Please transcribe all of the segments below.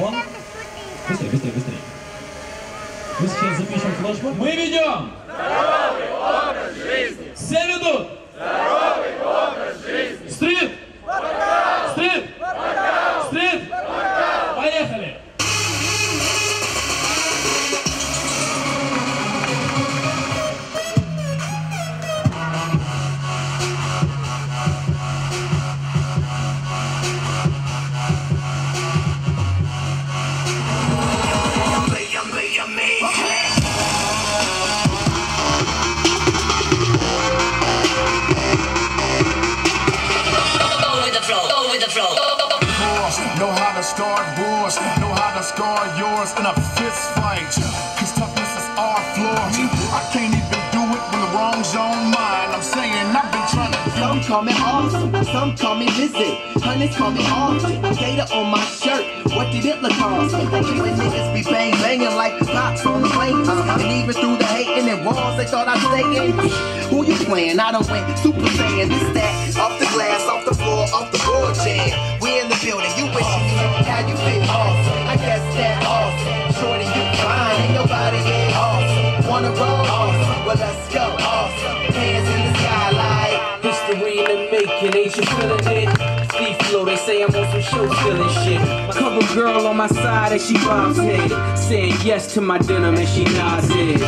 Он... Быстрее, быстрее, быстрее. Мы сейчас запишем флешмоб. Мы ведем! Здоровый образ жизни! Все ведут! Start wars, know how to scar yours in a fist fight. Cause toughness is our floor. I can't even do it when the wrong's on mine. I'm saying I've been trying to Some call me awesome, some call me visit. Hundreds call me awesome. Data on my shirt. What did it look awesome? Even niggas be bang banging like pops on the plane. And even through the hating and walls, they thought I'd stay in. Who you playing? I don't win. super saiyan. This that off the glass, off the floor, off the board jam. Awesome. Wanna roll awesome? Well, let's go awesome. Hands in the sky. History in the making, ain't you feeling it? Steve Flow, they say I'm on some show stealing shit. My Cover girl on my side and she bobs head. Saying yes to my denim and she nods it.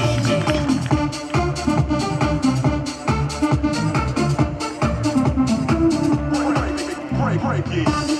break, break it.